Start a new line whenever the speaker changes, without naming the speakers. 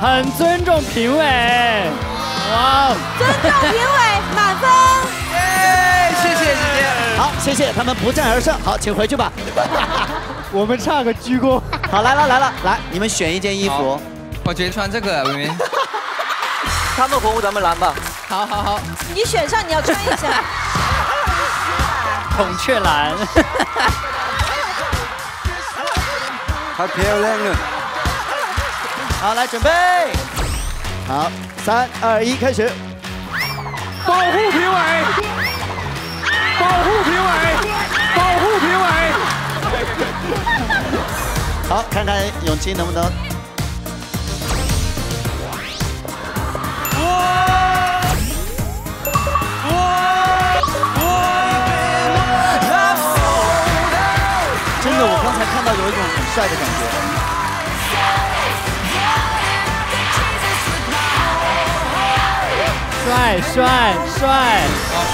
很尊重评委，哇，
尊重评委，满分。
耶，谢谢姐姐。
好，谢谢他们不战而胜。好，请回去吧。
我们差个鞠躬。
好，来了来了，来，你们选一件衣服。
我觉得穿这个，文明。
他们红，咱们蓝吧。
好好好。
你选上，你要穿一下。
孔雀蓝。
好漂亮了。
好，来准备。好，三二一，开始。
保护评委，保护评委，保护评委。
好，看看永琪能不能。哇！真的，我刚才看到有一种很帅的感觉。
帅帅帅！